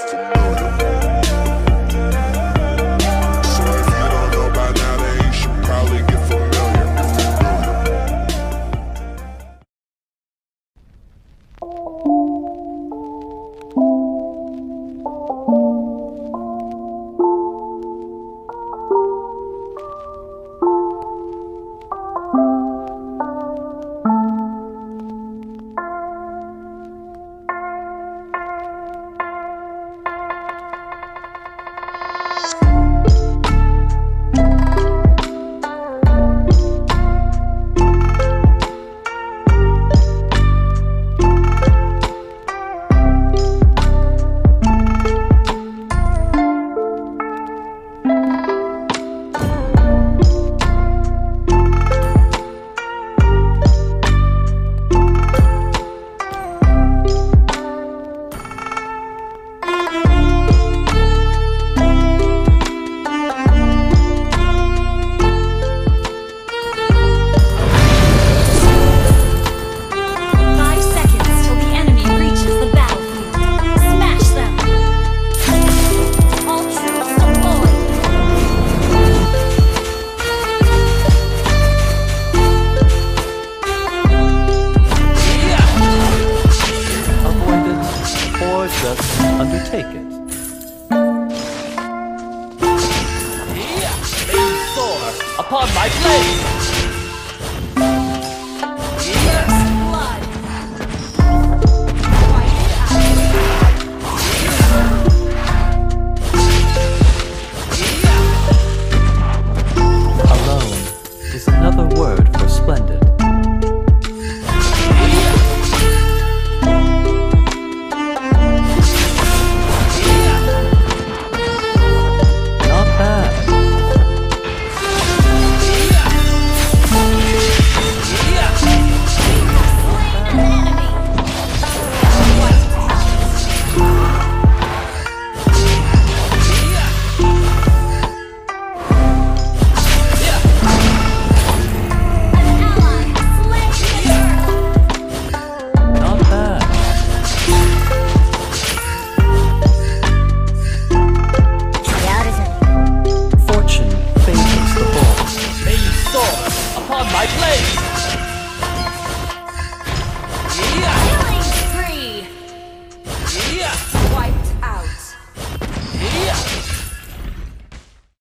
for me. undertake it. Yeah, upon my blade! another word for splendid. my blade! Yeah! Killing spree! Yeah!